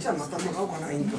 じゃあまたもらおうかないんだ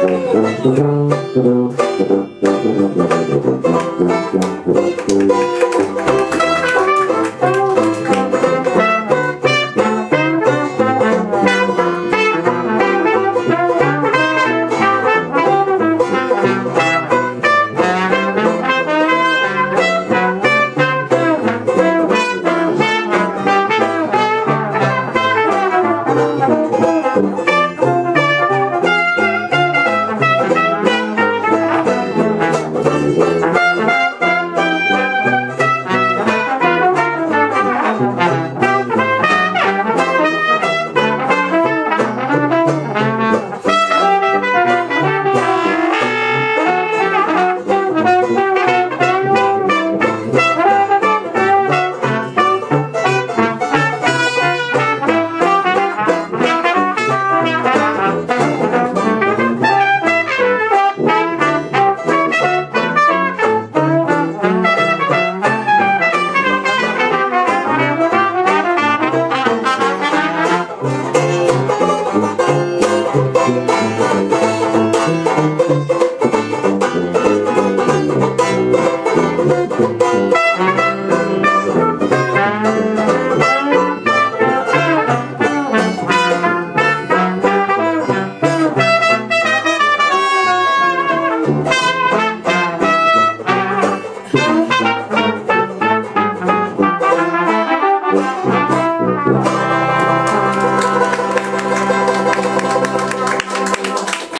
Thank you. Música